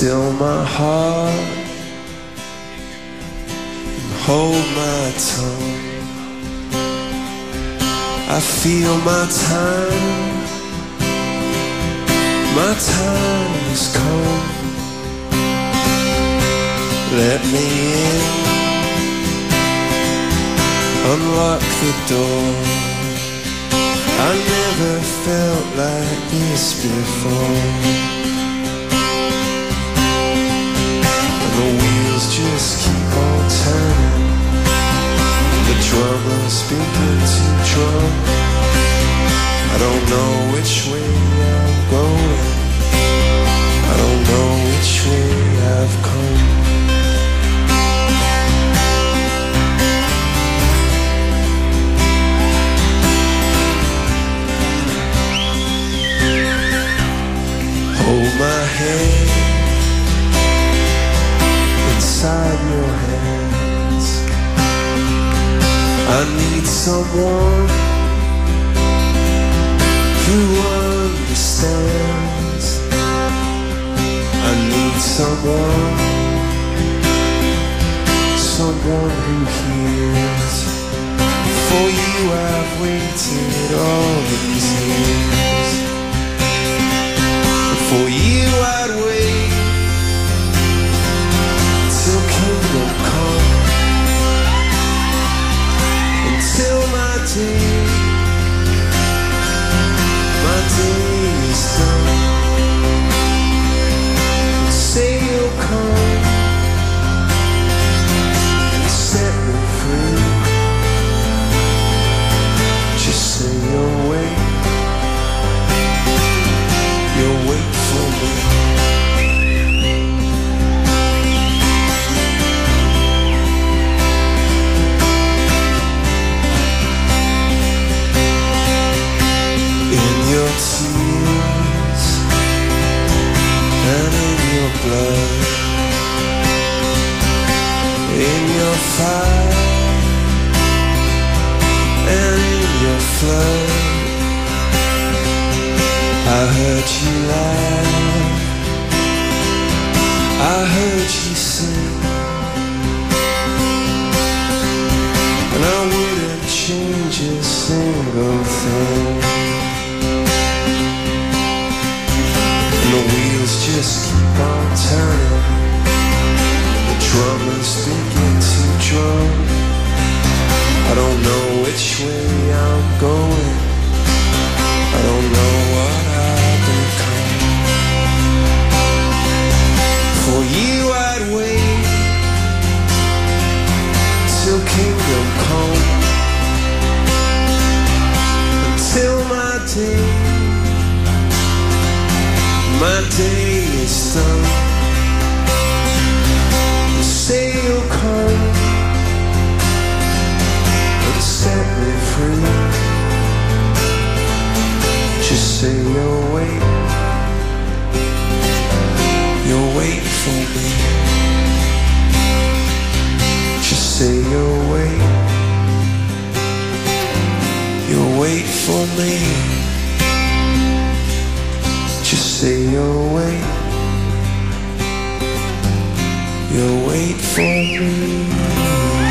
Still my heart and hold my tongue. I feel my time, my time has come. Let me in, unlock the door. I never felt like this before. The drummer's begin to drum. I don't know which way I'm going. I don't know which way I've come. Hold my hand inside your hands. I need someone who understands. I need someone, someone who hears. For you I've waited until your tears and in your blood, in your fire and in your flood. I heard you laugh, I heard you sing, and I wouldn't change a single thing. Just keep on turning. The drummers begin to drum. I don't know which way I'm going. I don't know what I've become. For you I'd wait till kingdom come. Until my day my day say you'll wait, you'll wait for me. Just say you'll wait, you'll wait for me. Just say you'll wait. You'll wait for me.